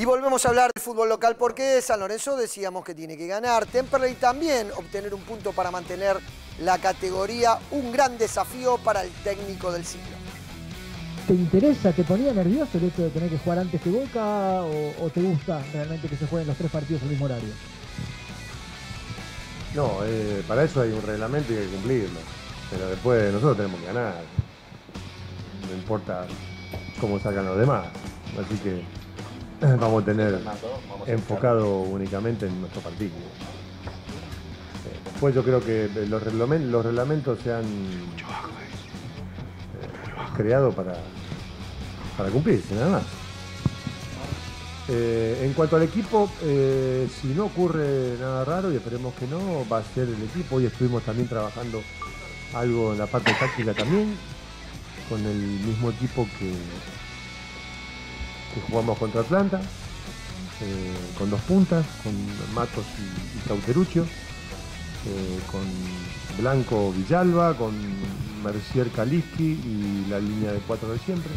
Y volvemos a hablar del fútbol local porque San Lorenzo decíamos que tiene que ganar. Temperley también obtener un punto para mantener la categoría. Un gran desafío para el técnico del ciclo. ¿Te interesa, te ponía nervioso el hecho de tener que jugar antes que Boca o, te gusta realmente que se jueguen los tres partidos al mismo horario? No, eh, para eso hay un reglamento y hay que cumplirlo. Pero después nosotros tenemos que ganar. No importa cómo salgan los demás. Así que vamos a tener enfocado únicamente en nuestro partido. Después yo creo que los reglamentos, los reglamentos se han eh, creado para, para cumplirse, nada más. Eh, en cuanto al equipo, eh, si no ocurre nada raro, y esperemos que no, va a ser el equipo. Hoy estuvimos también trabajando algo en la parte táctica también, con el mismo equipo que, que jugamos contra Atlanta, eh, con dos puntas, con Matos y, Cauteruccio, eh, con Blanco Villalba, con Mercier Kaliski y la línea de cuatro de siempre,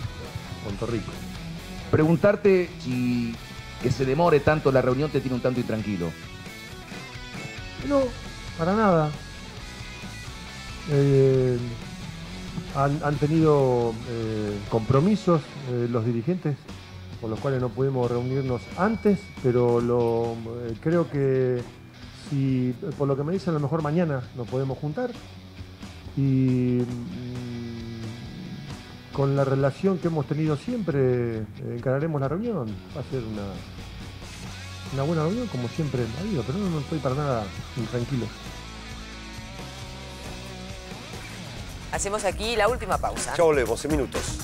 con Torrico. Preguntarte si que se demore tanto la reunión te tiene un tanto intranquilo. No, para nada. Eh, han, tenido compromisos los dirigentes con los cuales no pudimos reunirnos antes, pero lo, eh, creo que si, por lo que me dicen, a lo mejor mañana nos podemos juntar y mm, con la relación que hemos tenido siempre eh, encararemos la reunión. Va a ser una, una buena reunión como siempre ha habido, pero no, no estoy para nada intranquilo. Hacemos aquí la última pausa. Ya volvemos en minutos.